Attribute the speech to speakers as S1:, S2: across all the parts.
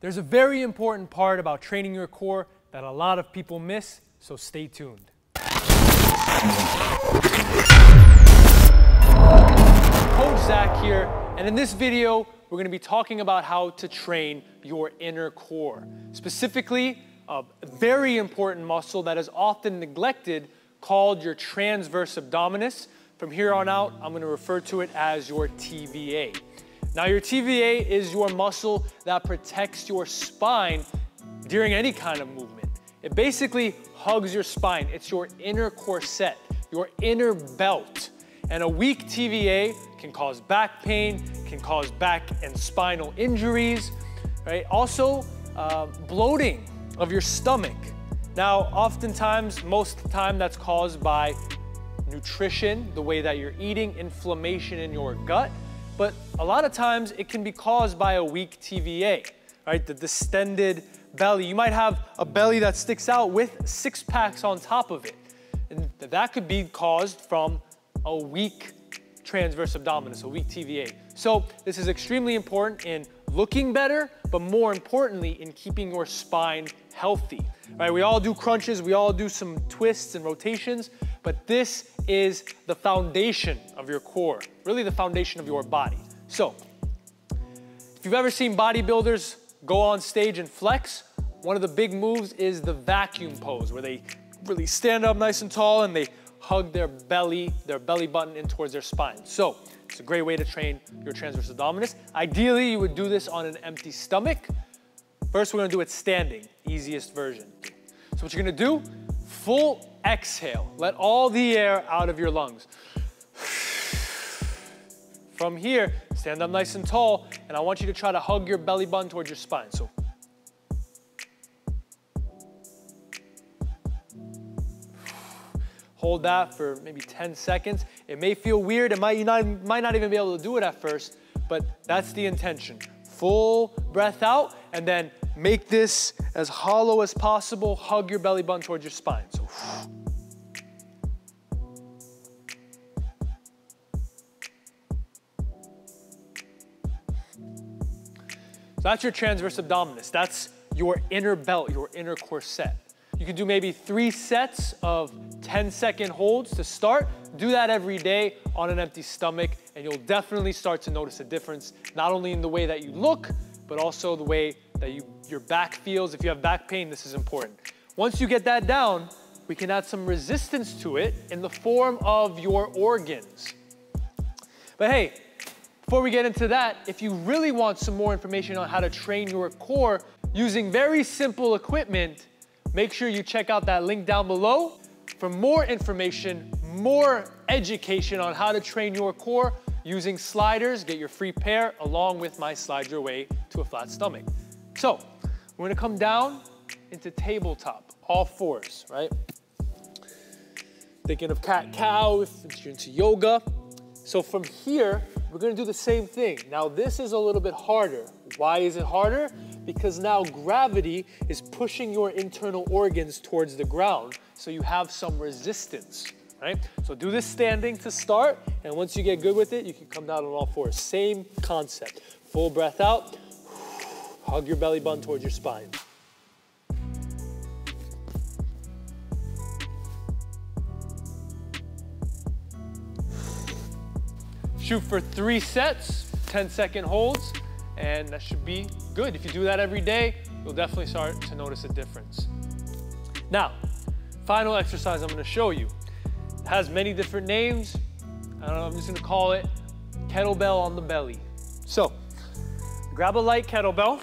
S1: There's a very important part about training your core that a lot of people miss, so stay tuned. Coach Zach here, and in this video, we're gonna be talking about how to train your inner core. Specifically, a very important muscle that is often neglected called your transverse abdominis. From here on out, I'm gonna refer to it as your TVA. Now your TVA is your muscle that protects your spine during any kind of movement. It basically hugs your spine. It's your inner corset, your inner belt. And a weak TVA can cause back pain, can cause back and spinal injuries, right? Also, uh, bloating of your stomach. Now, oftentimes, most of the time that's caused by nutrition, the way that you're eating, inflammation in your gut, but a lot of times it can be caused by a weak TVA, right? The distended belly. You might have a belly that sticks out with six packs on top of it. And that could be caused from a weak transverse abdominis, a weak TVA. So this is extremely important in looking better, but more importantly, in keeping your spine healthy. Right? We all do crunches, we all do some twists and rotations, but this is the foundation of your core, really the foundation of your body. So, if you've ever seen bodybuilders go on stage and flex, one of the big moves is the vacuum pose, where they really stand up nice and tall and they hug their belly, their belly button in towards their spine. So, it's a great way to train your transverse abdominis. Ideally, you would do this on an empty stomach. First, we're gonna do it standing, easiest version. So what you're gonna do, full exhale. Let all the air out of your lungs. From here, stand up nice and tall, and I want you to try to hug your belly button towards your spine. So hold that for maybe 10 seconds. It may feel weird, it might, you not, might not even be able to do it at first, but that's the intention. Full breath out, and then make this as hollow as possible. Hug your belly button towards your spine. So, So that's your transverse abdominis. That's your inner belt, your inner corset. You can do maybe three sets of 10 second holds to start. Do that every day on an empty stomach and you'll definitely start to notice a difference, not only in the way that you look, but also the way that you, your back feels. If you have back pain, this is important. Once you get that down, we can add some resistance to it in the form of your organs. But hey, before we get into that, if you really want some more information on how to train your core using very simple equipment, make sure you check out that link down below for more information, more education on how to train your core using sliders. Get your free pair along with my Slide Your Way to a Flat Stomach. So, we're gonna come down into tabletop, all fours, right? Thinking of cat-cow if you're into yoga. So from here, we're gonna do the same thing. Now this is a little bit harder. Why is it harder? Because now gravity is pushing your internal organs towards the ground, so you have some resistance, right? So do this standing to start, and once you get good with it, you can come down on all fours. Same concept. Full breath out, hug your belly button towards your spine. Shoot for three sets, 10 second holds, and that should be good. If you do that every day, you'll definitely start to notice a difference. Now, final exercise I'm gonna show you. It has many different names. I don't know, I'm just gonna call it kettlebell on the belly. So, grab a light kettlebell.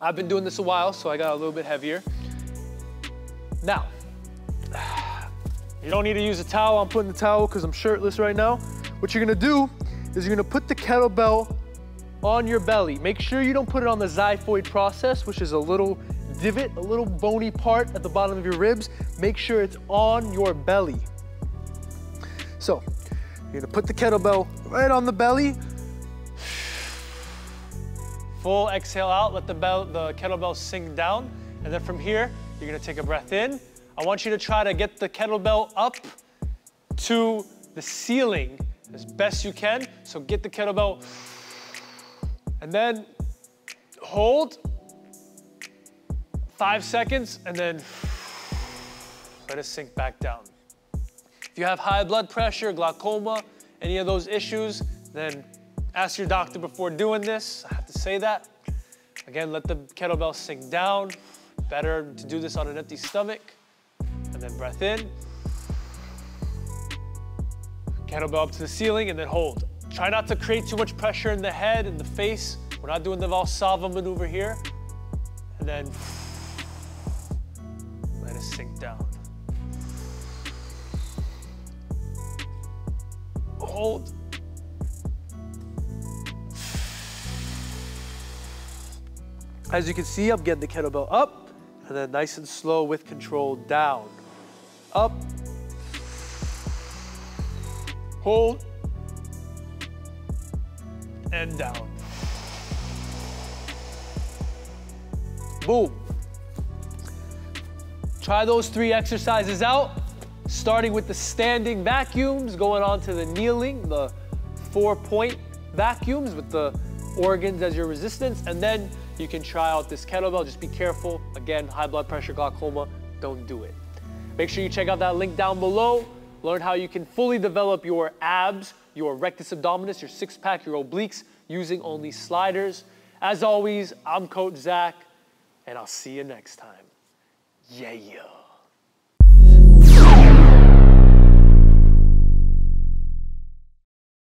S1: I've been doing this a while, so I got a little bit heavier. Now, you don't need to use a towel. I'm putting the towel because I'm shirtless right now. What you're gonna do is you're gonna put the kettlebell on your belly. Make sure you don't put it on the xiphoid process, which is a little divot, a little bony part at the bottom of your ribs. Make sure it's on your belly. So, you're gonna put the kettlebell right on the belly. Full exhale out, let the, bell, the kettlebell sink down. And then from here, you're gonna take a breath in. I want you to try to get the kettlebell up to the ceiling as best you can. So get the kettlebell and then hold, five seconds, and then let it sink back down. If you have high blood pressure, glaucoma, any of those issues, then ask your doctor before doing this. I have to say that. Again, let the kettlebell sink down. Better to do this on an empty stomach. And then breath in. Kettlebell up to the ceiling and then hold. Try not to create too much pressure in the head and the face. We're not doing the Valsalva maneuver here. And then let it sink down. Hold. As you can see, I'm getting the kettlebell up and then nice and slow with control down. Up. Hold. And down. Boom. Try those three exercises out, starting with the standing vacuums, going on to the kneeling, the four point vacuums with the organs as your resistance, and then you can try out this kettlebell. Just be careful. Again, high blood pressure, glaucoma, don't do it. Make sure you check out that link down below. Learn how you can fully develop your abs, your rectus abdominis, your six pack, your obliques using only sliders. As always, I'm Coach Zach, and I'll see you next time. Yeah.